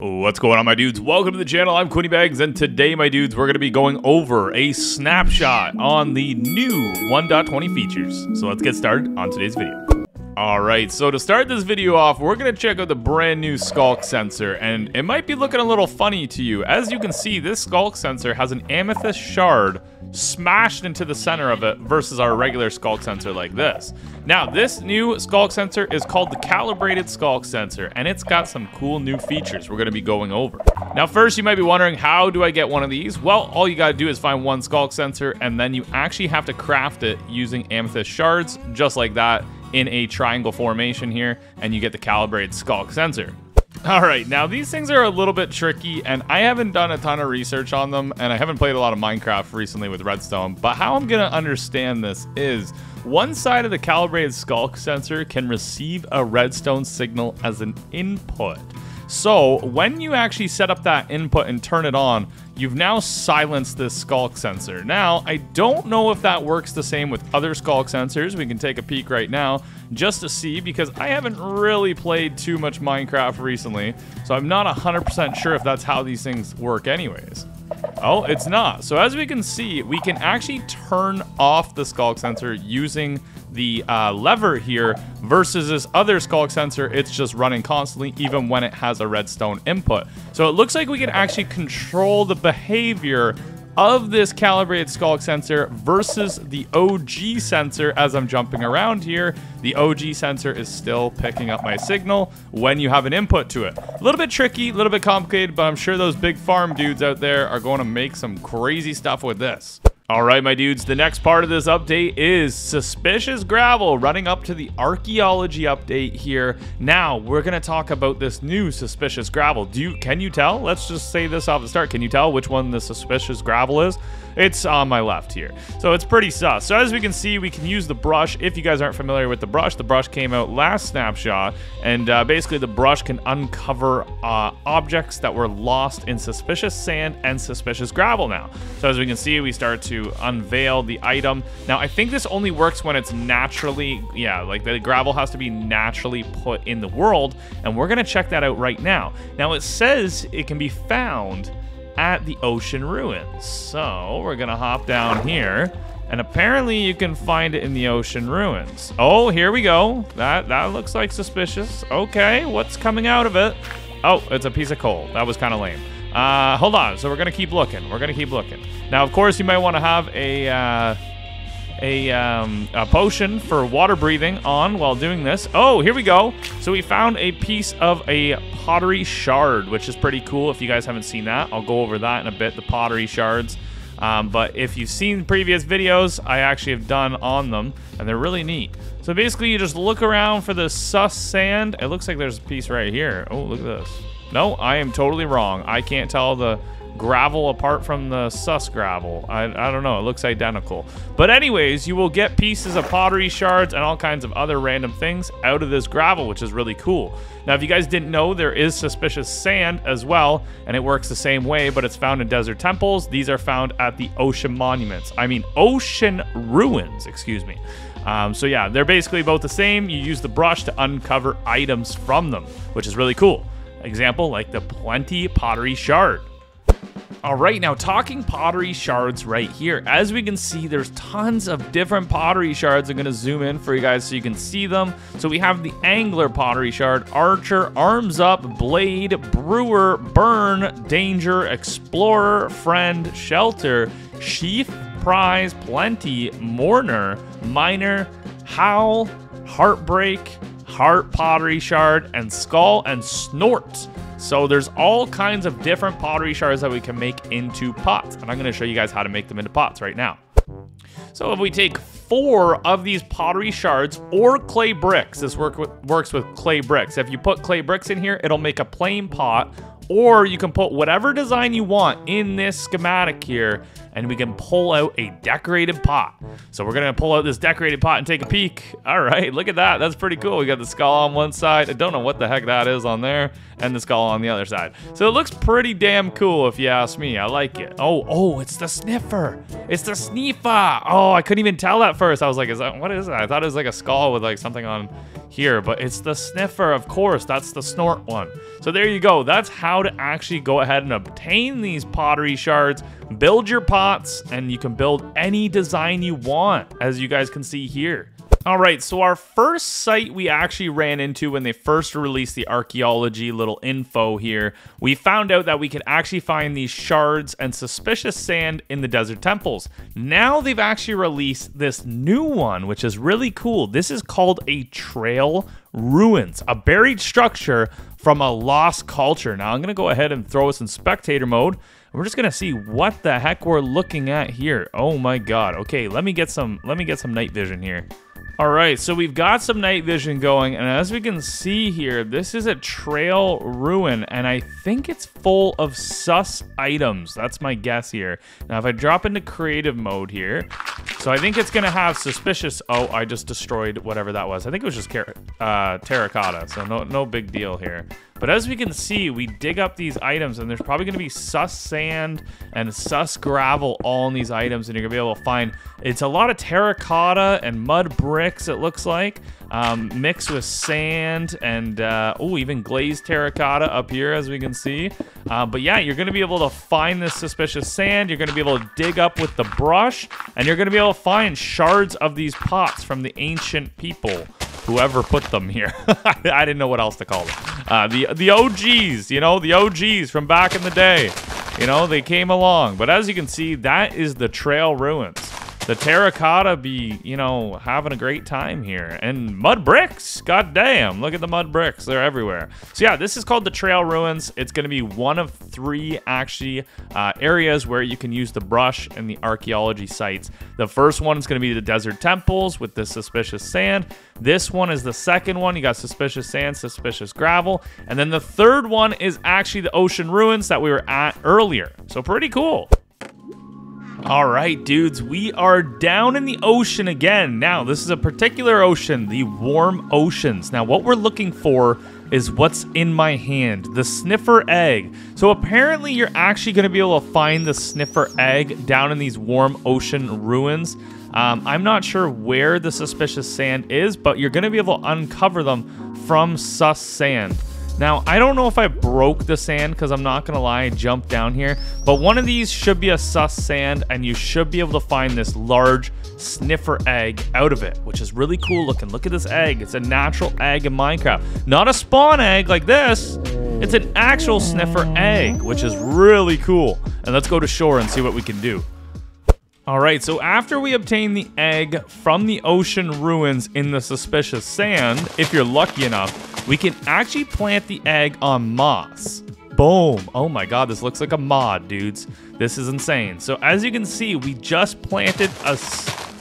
What's going on, my dudes? Welcome to the channel. I'm Quinnybagz, and today, my dudes, we're going to be going over a snapshot on the new 1.20 features. So let's get started on today's video. Alright, so to start this video off, we're going to check out the brand new Sculk sensor, and it might be looking a little funny to you. As you can see, this Sculk sensor has an amethyst shard smashed into the center of it versus our regular Sculk sensor like this. Now, this new Sculk sensor is called the Calibrated Sculk sensor, and it's got some cool new features we're going to be going over. Now, first, you might be wondering, how do I get one of these? Well, all you got to do is find one Sculk sensor, and then you actually have to craft it using amethyst shards, just like that in a triangle formation here, and you get the calibrated sculk sensor. All right, now these things are a little bit tricky, and I haven't done a ton of research on them, and I haven't played a lot of Minecraft recently with Redstone, but how I'm gonna understand this is one side of the calibrated sculk sensor can receive a redstone signal as an input. So when you actually set up that input and turn it on, you've now silenced this Sculk sensor. Now, I don't know if that works the same with other Sculk sensors. We can take a peek right now just to see because I haven't really played too much Minecraft recently. So I'm not 100% sure if that's how these things work anyways. Oh, it's not. So as we can see, we can actually turn off the Sculk sensor using the uh, lever here versus this other Sculk sensor, it's just running constantly even when it has a redstone input. So it looks like we can actually control the behavior of this calibrated Sculk sensor versus the OG sensor as I'm jumping around here. The OG sensor is still picking up my signal when you have an input to it. A little bit tricky, a little bit complicated, but I'm sure those big farm dudes out there are going to make some crazy stuff with this. Alright my dudes, the next part of this update is Suspicious Gravel running up to the archaeology update here. Now, we're going to talk about this new Suspicious Gravel. Do you Can you tell? Let's just say this off the start. Can you tell which one the Suspicious Gravel is? It's on my left here. So it's pretty sus. So as we can see, we can use the brush. If you guys aren't familiar with the brush, the brush came out last snapshot. And uh, basically the brush can uncover uh, objects that were lost in suspicious sand and suspicious gravel now. So as we can see, we start to unveil the item. Now, I think this only works when it's naturally, yeah, like the gravel has to be naturally put in the world, and we're gonna check that out right now. Now, it says it can be found at the ocean ruins. So we're gonna hop down here. And apparently you can find it in the ocean ruins. Oh, here we go. That that looks like suspicious. Okay, what's coming out of it? Oh, it's a piece of coal. That was kind of lame. Uh, hold on. So we're to keep looking. We're to keep looking. Now, of course, you might want to have a, uh, a, um, a potion for water breathing on while doing this. Oh, here we go. So we found a piece of a pottery shard, which is pretty cool. If you guys haven't seen that, I'll go over that in a bit, the pottery shards. Um, but if you've seen previous videos, I actually have done on them, and they're really neat. So basically, you just look around for the sus sand. It looks like there's a piece right here. Oh, look at this. No, I am totally wrong. I can't tell the gravel apart from the sus gravel. I, I don't know. It looks identical. But anyways, you will get pieces of pottery shards and all kinds of other random things out of this gravel, which is really cool. Now, if you guys didn't know, there is suspicious sand as well, and it works the same way, but it's found in desert temples. These are found at the ocean monuments. I mean, ocean ruins, excuse me. Um, so yeah, they're basically both the same. You use the brush to uncover items from them, which is really cool. Example, like the Plenty Pottery Shard. All right, now talking pottery shards right here. As we can see, there's tons of different pottery shards. I'm gonna zoom in for you guys so you can see them. So we have the angler pottery shard, archer, arms up, blade, brewer, burn, danger, explorer, friend, shelter, sheaf, prize, plenty, mourner, miner, howl, heartbreak, heart pottery shard, and skull and snort. So there's all kinds of different pottery shards that we can make into pots. And I'm gonna show you guys how to make them into pots right now. So if we take four of these pottery shards or clay bricks, this work with, works with clay bricks. If you put clay bricks in here, it'll make a plain pot or you can put whatever design you want in this schematic here and we can pull out a decorated pot. So we're gonna pull out this decorated pot and take a peek. All right, look at that, that's pretty cool. We got the skull on one side. I don't know what the heck that is on there and the skull on the other side. So it looks pretty damn cool if you ask me, I like it. Oh, oh, it's the sniffer. It's the sniffer. Oh, I couldn't even tell at first. I was like, is that what is that? I thought it was like a skull with like something on here, but it's the sniffer, of course. That's the snort one. So there you go. That's how to actually go ahead and obtain these pottery shards, build your pots, and you can build any design you want, as you guys can see here. All right, so our first site we actually ran into when they first released the archaeology little info here, we found out that we could actually find these shards and suspicious sand in the desert temples. Now they've actually released this new one, which is really cool. This is called a trail ruins, a buried structure from a lost culture. Now I'm to go ahead and throw us in spectator mode. We're just gonna see what the heck we're looking at here. Oh my god. Okay, let me get some let me get some night vision here. All right, so we've got some night vision going, and as we can see here, this is a trail ruin, and I think it's full of sus items. That's my guess here. Now, if I drop into creative mode here, so I think it's gonna have suspicious. Oh, I just destroyed whatever that was. I think it was just uh, terracotta, so no no big deal here. But as we can see, we dig up these items and there's probably going to be sus sand and sus gravel all in these items and you're going to be able to find, it's a lot of terracotta and mud bricks it looks like, um, mixed with sand and, uh, oh, even glazed terracotta up here as we can see. Uh, but yeah, you're going to be able to find this suspicious sand, you're going to be able to dig up with the brush, and you're going to be able to find shards of these pots from the ancient people whoever put them here. I didn't know what else to call them. Uh, the the OGs, you know, the OGs from back in the day. You know, they came along. But as you can see, that is the trail ruins the terracotta be, you know, having a great time here. And mud bricks, god damn, look at the mud bricks, they're everywhere. So yeah, this is called the Trail Ruins. It's gonna be one of three actually uh, areas where you can use the brush and the archaeology sites. The first one is gonna be the desert temples with the suspicious sand. This one is the second one. You got suspicious sand, suspicious gravel. And then the third one is actually the ocean ruins that we were at earlier. So pretty cool. All right, dudes, we are down in the ocean again. Now, this is a particular ocean, the warm oceans. Now, what we're looking for is what's in my hand, the sniffer egg. So apparently you're actually going to be able to find the sniffer egg down in these warm ocean ruins. Um, I'm not sure where the suspicious sand is, but you're going to be able to uncover them from sus sand. Now, I don't know if I broke the sand because I'm not going to lie, I jumped down here. But one of these should be a sus sand and you should be able to find this large sniffer egg out of it, which is really cool looking. Look at this egg. It's a natural egg in Minecraft. Not a spawn egg like this. It's an actual sniffer egg, which is really cool. And let's go to shore and see what we can do. All right, so after we obtain the egg from the ocean ruins in the suspicious sand, if you're lucky enough, we can actually plant the egg on moss. Boom. Oh my god, this looks like a mod, dudes. This is insane. So as you can see, we just planted a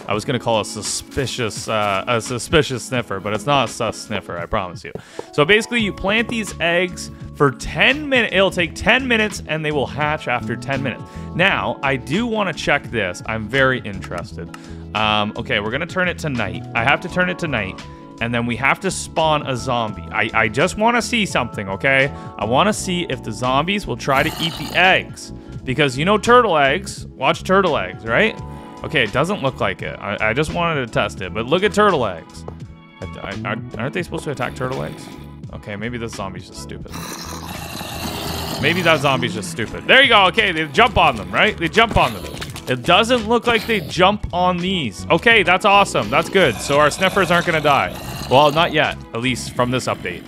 I was gonna call a suspicious uh, a suspicious sniffer, but it's not a sus sniffer, I promise you. So basically, you plant these eggs for 10 minutes. It'll take 10 minutes, and they will hatch after 10 minutes. Now, I do want to check this. I'm very interested. Um, okay, we're gonna turn it to night. I have to turn it to night and then we have to spawn a zombie. I, I just want to see something, okay? I want to see if the zombies will try to eat the eggs. Because you know turtle eggs. Watch turtle eggs, right? Okay, it doesn't look like it. I, I just wanted to test it, but look at turtle eggs. I, I, aren't they supposed to attack turtle eggs? Okay, maybe this zombie's just stupid. Maybe that zombie's just stupid. There you go. Okay, they jump on them, right? They jump on them. It doesn't look like they jump on these. Okay, that's awesome. That's good. So our sniffers aren't going to die. Well, not yet, at least from this update.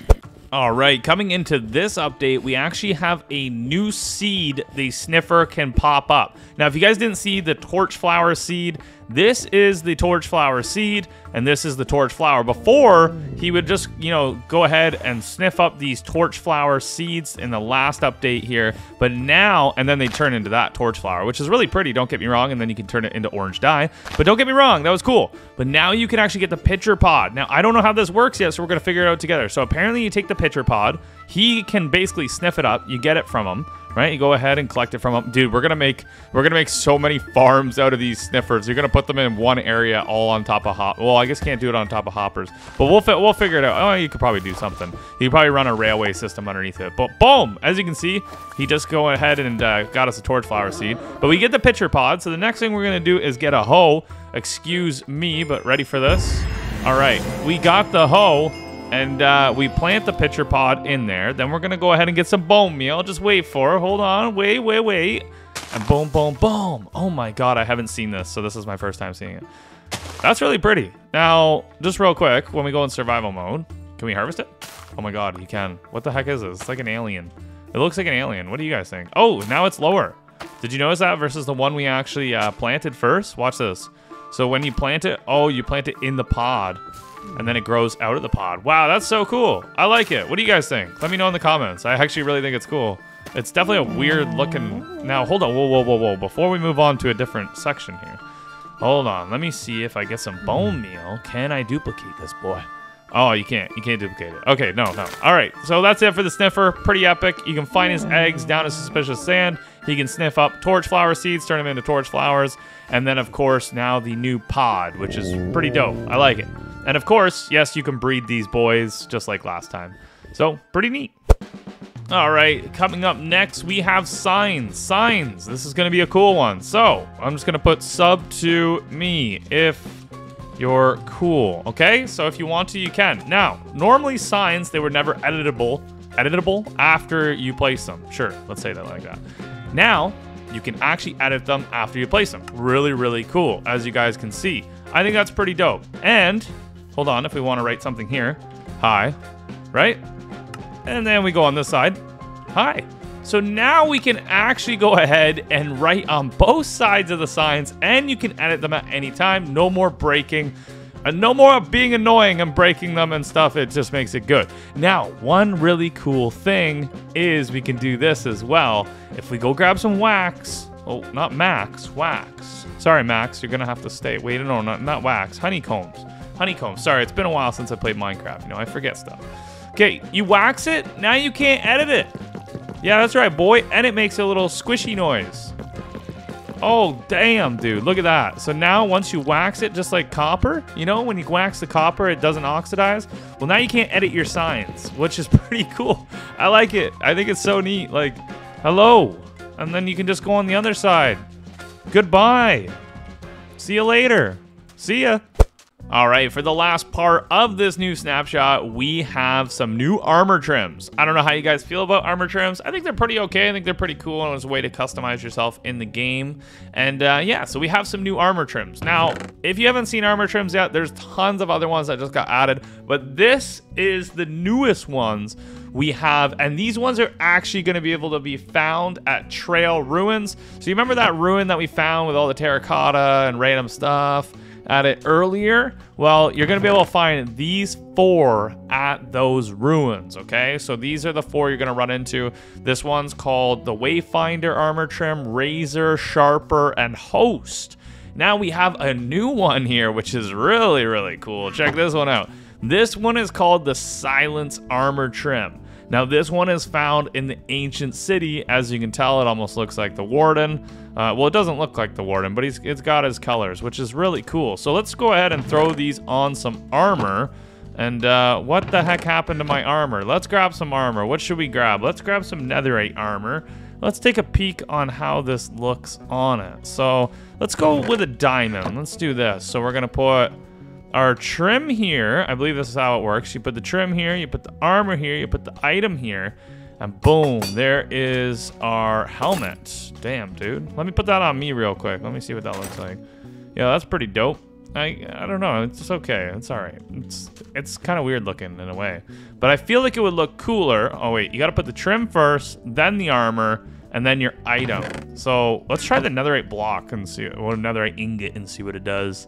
All right, coming into this update, we actually have a new seed the sniffer can pop up. Now, if you guys didn't see the torch flower seed, this is the torch flower seed, and this is the torch flower. Before, he would just, you know, go ahead and sniff up these torch flower seeds in the last update here. But now, and then they turn into that torch flower, which is really pretty, don't get me wrong, and then you can turn it into orange dye. But don't get me wrong, that was cool. But now you can actually get the pitcher pod. Now, I don't know how this works yet, so we're going to figure it out together. So apparently you take the pitcher pod, he can basically sniff it up. You get it from him right? You go ahead and collect it from them. Dude, we're gonna make we're gonna make so many farms out of these sniffers. You're gonna put them in one area, all on top of hop. Well, I guess can't do it on top of hoppers, but we'll fi we'll figure it out. Oh, you could probably do something. You probably run a railway system underneath it. But boom, as you can see, he just go ahead and uh, got us a torch flower seed. But we get the pitcher pod. So the next thing we're gonna do is get a hoe. Excuse me, but ready for this? All right, we got the hoe. And uh, we plant the pitcher pod in there. Then we're going to go ahead and get some bone meal. Just wait for it. Hold on. Wait, wait, wait. And boom, boom, boom. Oh my god, I haven't seen this. So this is my first time seeing it. That's really pretty. Now, just real quick, when we go in survival mode, can we harvest it? Oh my god, you can. What the heck is this? It's like an alien. It looks like an alien. What do you guys think? Oh, now it's lower. Did you notice that versus the one we actually uh, planted first? Watch this. So when you plant it, oh, you plant it in the pod and then it grows out of the pod. Wow, that's so cool. I like it. What do you guys think? Let me know in the comments. I actually really think it's cool. It's definitely a weird looking... Now, hold on. Whoa, whoa, whoa, whoa. Before we move on to a different section here. Hold on. Let me see if I get some bone meal. Can I duplicate this boy? Oh, you can't. You can't duplicate it. Okay, no, no. All right, so that's it for the sniffer. Pretty epic. You can find his eggs down in suspicious sand. He can sniff up torch flower seeds, turn them into torch flowers. And then, of course, now the new pod, which is pretty dope. I like it. And of course, yes, you can breed these boys just like last time. So, pretty neat. All right, coming up next, we have signs. Signs. This is going to be a cool one. So, I'm just going to put sub to me if you're cool. Okay? So, if you want to, you can. Now, normally signs, they were never editable. Editable after you place them. Sure, let's say that like that. Now, you can actually edit them after you place them. Really, really cool, as you guys can see. I think that's pretty dope. And Hold on, if we want to write something here. Hi, right? And then we go on this side. Hi. So now we can actually go ahead and write on both sides of the signs and you can edit them at any time. No more breaking. And no more being annoying and breaking them and stuff. It just makes it good. Now, one really cool thing is we can do this as well. If we go grab some wax, oh, not Max, wax. Sorry, Max, you're gonna have to stay. Wait, no, not, not wax, honeycombs. Honeycomb. Sorry, it's been a while since I played Minecraft. You know, I forget stuff. Okay, you wax it. Now you can't edit it. Yeah, that's right, boy. And it makes a little squishy noise. Oh, damn, dude. Look at that. So now once you wax it, just like copper, you know, when you wax the copper, it doesn't oxidize. Well, now you can't edit your signs, which is pretty cool. I like it. I think it's so neat. Like, hello. And then you can just go on the other side. Goodbye. See you later. See ya. All right, for the last part of this new snapshot, we have some new armor trims. I don't know how you guys feel about armor trims. I think they're pretty okay. I think they're pretty cool and it's a way to customize yourself in the game. And uh, yeah, so we have some new armor trims. Now, if you haven't seen armor trims yet, there's tons of other ones that just got added, but this is the newest ones we have, and these ones are actually going to be able to be found at Trail Ruins. So you remember that ruin that we found with all the terracotta and random stuff? At it earlier, well, you're going to be able to find these four at those ruins, okay? So these are the four you're going to run into. This one's called the Wayfinder Armor Trim, Raiser, Shaper, and Host. Now we have a new one here, which is really, really cool. Check this one out. This one is called the Silence Armor Trim. Now, this one is found in the ancient city. As you can tell, it almost looks like the Warden. Uh, well, it doesn't look like the Warden, but he's, it's got his colors, which is really cool. So let's go ahead and throw these on some armor. And uh, what the heck happened to my armor? Let's grab some armor. What should we grab? Let's grab some netherite armor. Let's take a peek on how this looks on it. So let's go with a diamond. Let's do this. So we're going to put our trim here, I believe this is how it works. You put the trim here, you put the armor here, you put the item here, and boom, there is our helmet. Damn, dude. Let me put that on me real quick. Let me see what that looks like. Yeah, that's pretty dope. I I don't know. It's okay. It's all right. It's it's kind of weird looking in a way, but I feel like it would look cooler. Oh wait, you got to put the trim first, then the armor, and then your item. So let's try the netherite block and see, or netherite ingot and see what it does.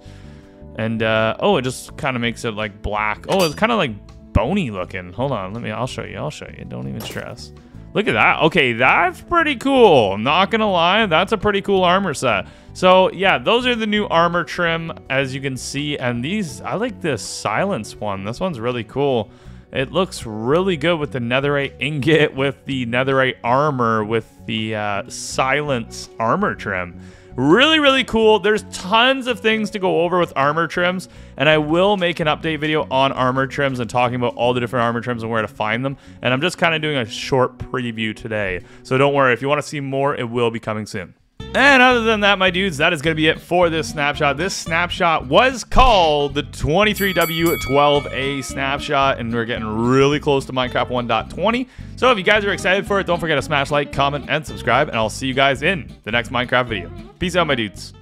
And, uh, oh, it just kind of makes it, like, black. Oh, it's kind of, like, bony looking. Hold on. Let me, I'll show you. I'll show you. Don't even stress. Look at that. Okay, that's pretty cool. I'm not going to lie. That's a pretty cool armor set. So, yeah, those are the new armor trim, as you can see. And these, I like this silence one. This one's really cool. It looks really good with the netherite ingot, with the netherite armor, with the uh, silence armor trim. Really, really cool. There's tons of things to go over with armor trims, and I will make an update video on armor trims and talking about all the different armor trims and where to find them. And I'm just kind of doing a short preview today. So don't worry, if you want to see more, it will be coming soon. And other than that, my dudes, that is going to be it for this snapshot. This snapshot was called the 23W12A snapshot, and we're getting really close to Minecraft 1.20. So if you guys are excited for it, don't forget to smash like, comment, and subscribe, and I'll see you guys in the next Minecraft video. Peace out, my dudes.